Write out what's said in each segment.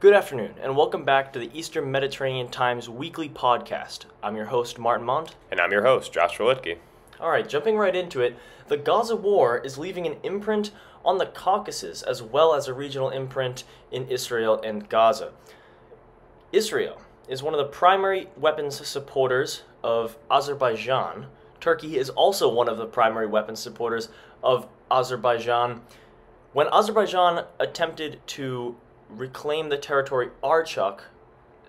Good afternoon, and welcome back to the Eastern Mediterranean Times weekly podcast. I'm your host, Martin Mont. And I'm your host, Joshua Litke. All right, jumping right into it, the Gaza war is leaving an imprint on the Caucasus as well as a regional imprint in Israel and Gaza. Israel is one of the primary weapons supporters of Azerbaijan. Turkey is also one of the primary weapons supporters of Azerbaijan. When Azerbaijan attempted to reclaim the territory Artsakh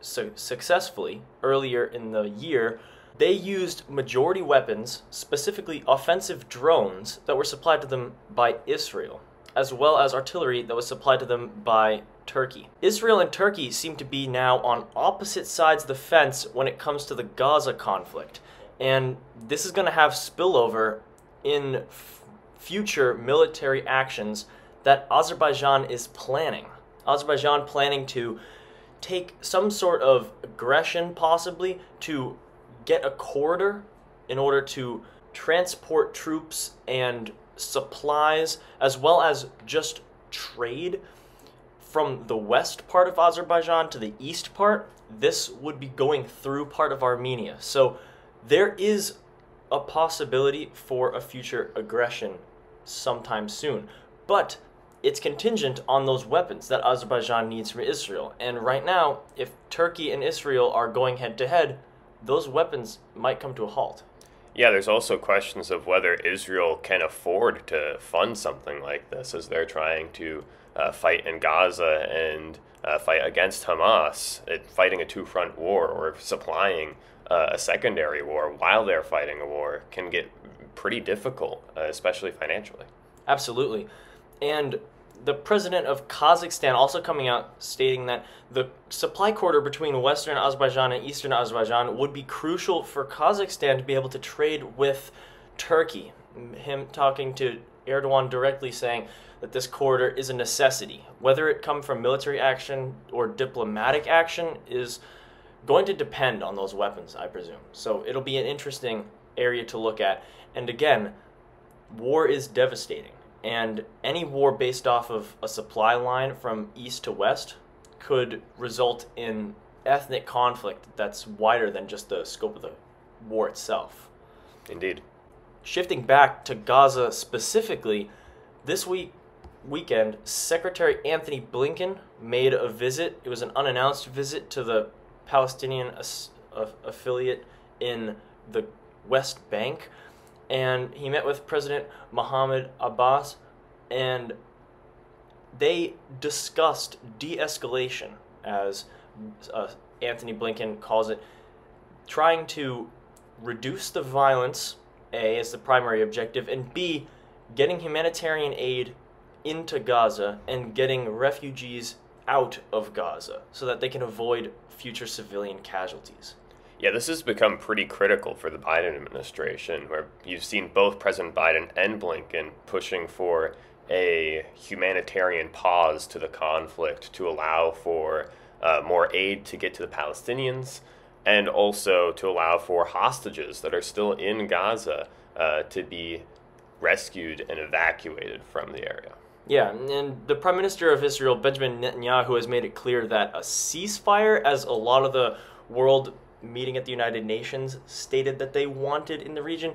su- successfully earlier in the year, they used majority weapons, specifically offensive drones, that were supplied to them by Israel, as well as artillery that was supplied to them by Turkey. Israel and Turkey seem to be now on opposite sides of the fence when it comes to the Gaza conflict, and this is going to have spillover in f- future military actions that Azerbaijan is planning. Azerbaijan planning to take some sort of aggression, possibly, to get a corridor in order to transport troops and supplies, as well as just trade from the west part of Azerbaijan to the east part. This would be going through part of Armenia. So there is a possibility for a future aggression sometime soon. But it's contingent on those weapons that Azerbaijan needs from Israel. And right now, if Turkey and Israel are going head to head, those weapons might come to a halt. Yeah, there's also questions of whether Israel can afford to fund something like this as they're trying to uh, fight in Gaza and uh, fight against Hamas, it, fighting a two front war or supplying uh, a secondary war while they're fighting a war can get pretty difficult, uh, especially financially. Absolutely. And the president of Kazakhstan also coming out stating that the supply corridor between western Azerbaijan and eastern Azerbaijan would be crucial for Kazakhstan to be able to trade with Turkey. Him talking to Erdogan directly saying that this corridor is a necessity. Whether it come from military action or diplomatic action is going to depend on those weapons, I presume. So it'll be an interesting area to look at. And again, war is devastating and any war based off of a supply line from east to west could result in ethnic conflict that's wider than just the scope of the war itself. Indeed. Shifting back to Gaza specifically, this week weekend, Secretary Antony Blinken made a visit. It was an unannounced visit to the Palestinian as- affiliate in the West Bank and he met with President Mohammed Abbas, and they discussed de escalation, as uh, Antony Blinken calls it, trying to reduce the violence, A, as the primary objective, and B, getting humanitarian aid into Gaza and getting refugees out of Gaza so that they can avoid future civilian casualties. Yeah, this has become pretty critical for the Biden administration, where you've seen both President Biden and Blinken pushing for a humanitarian pause to the conflict to allow for uh, more aid to get to the Palestinians and also to allow for hostages that are still in Gaza uh, to be rescued and evacuated from the area. Yeah, and the Prime Minister of Israel, Benjamin Netanyahu, has made it clear that a ceasefire, as a lot of the world meeting at the United Nations stated that they wanted in the region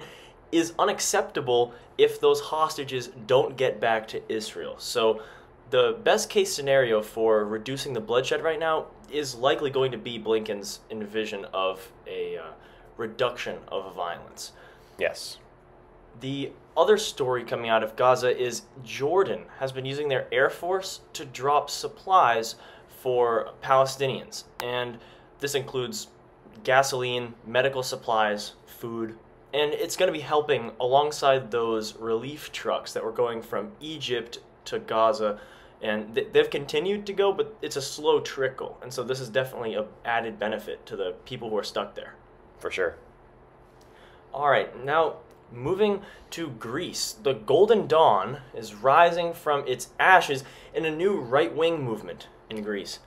is unacceptable if those hostages don't get back to Israel. So the best case scenario for reducing the bloodshed right now is likely going to be Blinken's envision of a uh, reduction of violence. Yes. The other story coming out of Gaza is Jordan has been using their air force to drop supplies for Palestinians. And this includes gasoline, medical supplies, food, and it's going to be helping alongside those relief trucks that were going from Egypt to Gaza. And they've continued to go, but it's a slow trickle. And so this is definitely an added benefit to the people who are stuck there. For sure. All right, now moving to Greece. The Golden Dawn is rising from its ashes in a new right wing movement in Greece.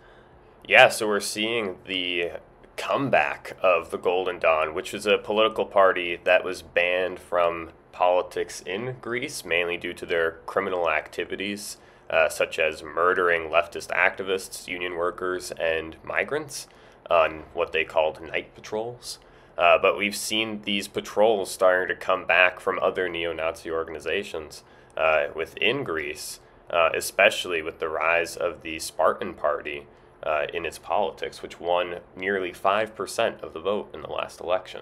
Yeah, so we're seeing the comeback of the Golden Dawn, which was a political party that was banned from politics in Greece, mainly due to their criminal activities. uh, such as murdering leftist activists, union workers, and migrants on what they called night patrols. Uh, but we've seen these patrols starting to come back from other neo Nazi organizations uh, within Greece, uh, especially with the rise of the Spartan Party uh, in its politics, which won nearly 5% of the vote in the last election.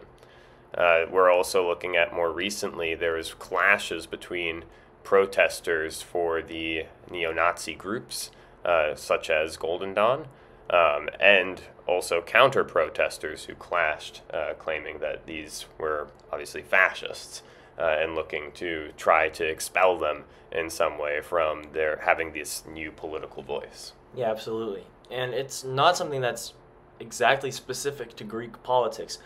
Uh, we're also looking at more recently, there was clashes between protesters for the neo Nazi groups, uh, such as Golden Dawn, um, and also counter protesters who clashed, uh, claiming that these were obviously fascists. Uh, and looking to try to expel them in some way from their having this new political voice. Yeah, absolutely. And it's not something that's exactly specific to Greek politics.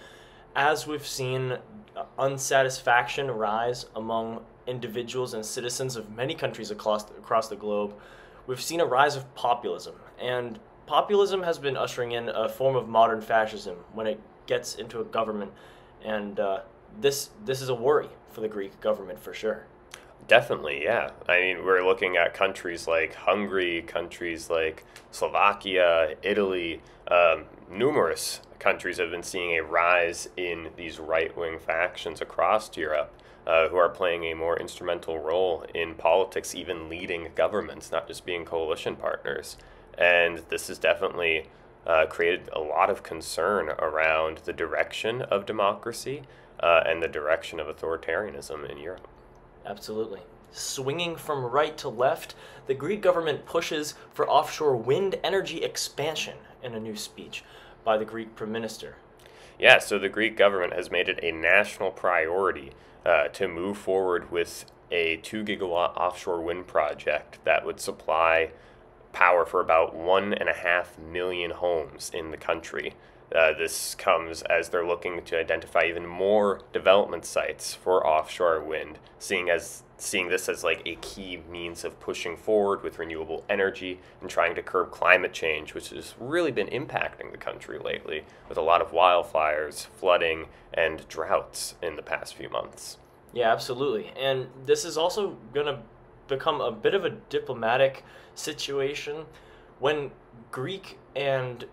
As we've seen uh, unsatisfaction rise among individuals and citizens of many countries across across the globe, we've seen a rise of populism. And populism has been ushering in a form of modern fascism when it gets into a government, and uh, this this is a worry for the Greek government for sure. Definitely, yeah. I mean, we're looking at countries like Hungary, countries like Slovakia, Italy. Um, numerous countries have been seeing a rise in these right wing factions across Europe uh, who are playing a more instrumental role in politics, even leading governments, not just being coalition partners. And this has definitely uh, created a lot of concern around the direction of democracy uh, and the direction of authoritarianism in Europe. Absolutely. Swinging from right to left, the Greek government pushes for offshore wind energy expansion in a new speech by the Greek Prime Minister. Yeah, so the Greek government has made it a national priority uh, to move forward with a two gigawatt offshore wind project that would supply power for about one and a half million homes in the country. Uh, this comes as they're looking to identify even more development sites for offshore wind, seeing as seeing this as like a key means of pushing forward with renewable energy and trying to curb climate change, which has really been impacting the country lately with a lot of wildfires, flooding, and droughts in the past few months. Yeah, absolutely. And this is also going to become a bit of a diplomatic situation when Greek and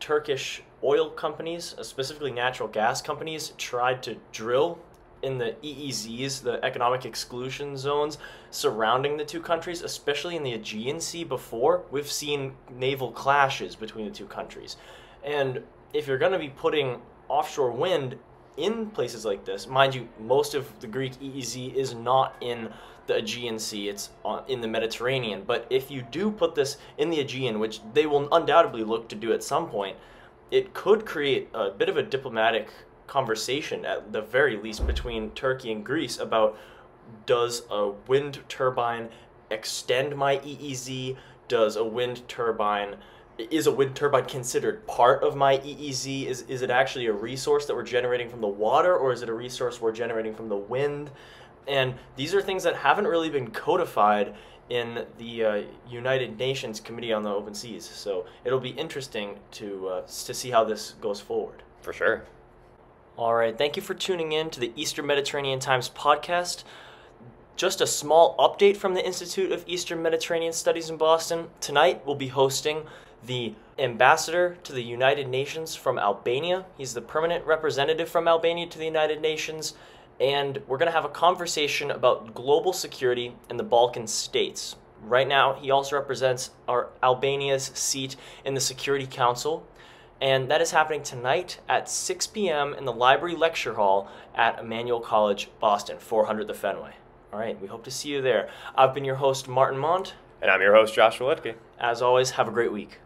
Turkish oil companies, uh, specifically natural gas companies, tried to drill in the EEZs, the economic exclusion zones surrounding the two countries, especially in the Aegean Sea before, we've seen naval clashes between the two countries. And if you're going to be putting offshore wind in places like this, mind you, most of the Greek EEZ is not in the Aegean Sea, it's uh, in the Mediterranean. But if you do put this in the Aegean, which they will undoubtedly look to do at some point, it could create a bit of a diplomatic conversation, at the very least, between Turkey and Greece about does a wind turbine extend my EEZ? Does a wind turbine is a wind turbine considered part of my EEZ? Is is it actually a resource that we're generating from the water, or is it a resource we're generating from the wind? And these are things that haven't really been codified in the uh, United Nations Committee on the Open Seas. So it'll be interesting to uh, to see how this goes forward. For sure. All right. Thank you for tuning in to the Eastern Mediterranean Times podcast. Just a small update from the Institute of Eastern Mediterranean Studies in Boston. Tonight we'll be hosting the ambassador to the United Nations from Albania. He's the permanent representative from Albania to the United Nations and we're going to have a conversation about global security in the Balkan states. Right now, he also represents our Albania's seat in the Security Council, and that is happening tonight at 6 p.m. in the Library Lecture Hall at Emmanuel College, Boston, 400 the Fenway. All right, we hope to see you there. I've been your host, Martin Mont. And I'm your host, Joshua Litke. As always, have a great week.